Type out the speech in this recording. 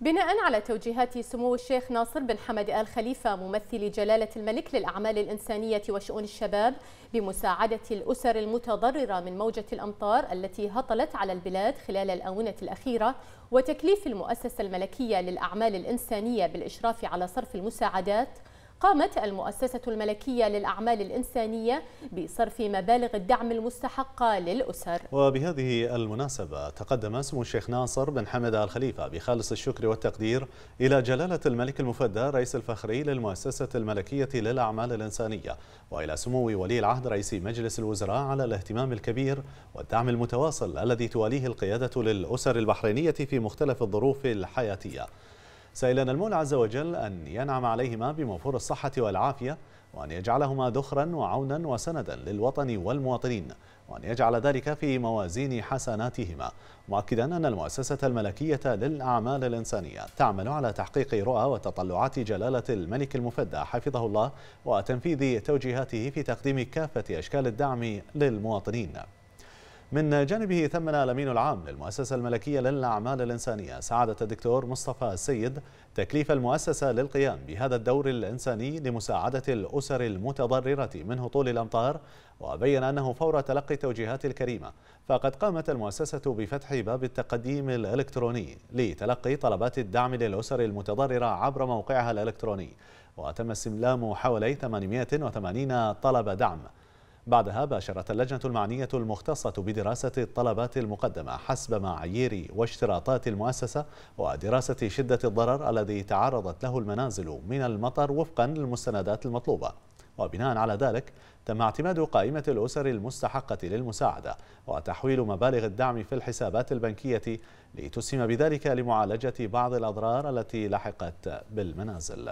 بناء على توجيهات سمو الشيخ ناصر بن حمد آل خليفة ممثل جلالة الملك للأعمال الإنسانية وشؤون الشباب بمساعدة الأسر المتضررة من موجة الأمطار التي هطلت على البلاد خلال الآونة الأخيرة وتكليف المؤسسة الملكية للأعمال الإنسانية بالإشراف على صرف المساعدات قامت المؤسسة الملكية للأعمال الإنسانية بصرف مبالغ الدعم المستحقة للأسر. وبهذه المناسبة تقدم سمو الشيخ ناصر بن حمد الخليفة بخالص الشكر والتقدير إلى جلالة الملك المفدى رئيس الفخري للمؤسسة الملكية للأعمال الإنسانية وإلى سمو ولي العهد رئيس مجلس الوزراء على الاهتمام الكبير والدعم المتواصل الذي تواليه القيادة للأسر البحرينية في مختلف الظروف الحياتية. سائلا المولى عز وجل أن ينعم عليهما بموفور الصحة والعافية وأن يجعلهما ذخرا وعونا وسندا للوطن والمواطنين وأن يجعل ذلك في موازين حسناتهما مؤكدا أن المؤسسة الملكية للأعمال الإنسانية تعمل على تحقيق رؤى وتطلعات جلالة الملك المفدى حفظه الله وتنفيذ توجيهاته في تقديم كافة أشكال الدعم للمواطنين. من جانبه ثمن الأمين العام للمؤسسة الملكية للأعمال الإنسانية سعادة الدكتور مصطفى السيد تكليف المؤسسة للقيام بهذا الدور الإنساني لمساعدة الأسر المتضررة من هطول الأمطار وبين أنه فور تلقي التوجيهات الكريمة. فقد قامت المؤسسة بفتح باب التقديم الإلكتروني لتلقي طلبات الدعم للأسر المتضررة عبر موقعها الإلكتروني. وتم استلام حوالي 880 طلب دعم. بعدها باشرت اللجنة المعنية المختصة بدراسة الطلبات المقدمة حسب معايير واشتراطات المؤسسة ودراسة شدة الضرر الذي تعرضت له المنازل من المطر وفقا للمستندات المطلوبة. وبناء على ذلك تم اعتماد قائمة الأسر المستحقة للمساعدة وتحويل مبالغ الدعم في الحسابات البنكية لتسهم بذلك لمعالجة بعض الأضرار التي لحقت بالمنازل.